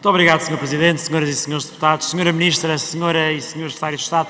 Muito obrigado, Sr. Presidente, senhoras e senhores deputados, Sra. Ministra, Sra. e Srs. Secretários de Estado.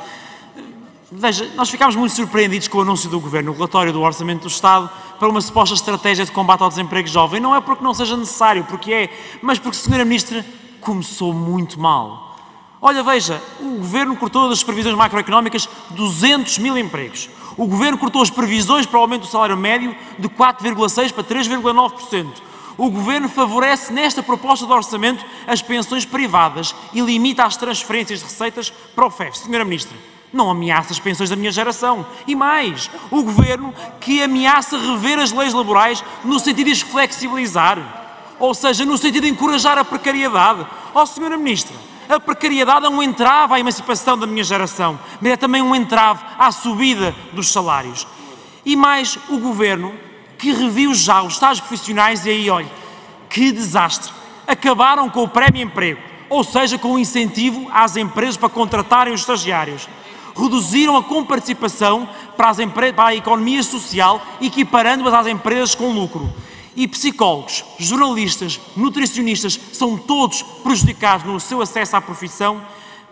Veja, nós ficámos muito surpreendidos com o anúncio do Governo, o relatório do Orçamento do Estado, para uma suposta estratégia de combate ao desemprego jovem. Não é porque não seja necessário, porque é, mas porque, Sra. Ministra, começou muito mal. Olha, veja, o Governo cortou das previsões macroeconómicas 200 mil empregos. O Governo cortou as previsões para o aumento do salário médio de 4,6% para 3,9%. O Governo favorece nesta proposta de orçamento as pensões privadas e limita as transferências de receitas para o FEF. Senhora Ministra, não ameaça as pensões da minha geração. E mais, o Governo que ameaça rever as leis laborais no sentido de flexibilizar. Ou seja, no sentido de encorajar a precariedade. Ó, oh, Senhora Ministra, a precariedade é um entrave à emancipação da minha geração, mas é também um entrave à subida dos salários. E mais, o governo que reviu já os estágios profissionais, e aí, olha, que desastre! Acabaram com o prémio emprego, ou seja, com o incentivo às empresas para contratarem os estagiários. Reduziram a comparticipação para, para a economia social, equiparando-as às empresas com lucro e psicólogos, jornalistas, nutricionistas são todos prejudicados no seu acesso à profissão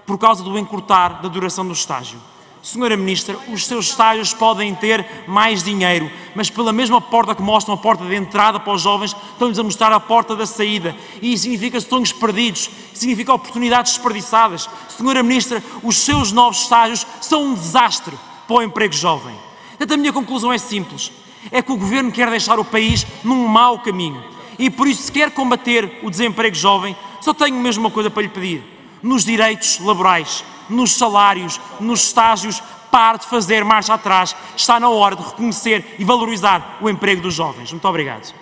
por causa do encurtar da duração do estágio. Senhora Ministra, os seus estágios podem ter mais dinheiro, mas pela mesma porta que mostram a porta de entrada para os jovens, estão-lhes a mostrar a porta da saída. E isso significa sonhos perdidos, significa oportunidades desperdiçadas. Senhora Ministra, os seus novos estágios são um desastre para o emprego jovem. Portanto, a minha conclusão é simples é que o governo quer deixar o país num mau caminho. E por isso, se quer combater o desemprego jovem, só tenho mesmo uma coisa para lhe pedir: nos direitos laborais, nos salários, nos estágios, pare de fazer marcha atrás. Está na hora de reconhecer e valorizar o emprego dos jovens. Muito obrigado.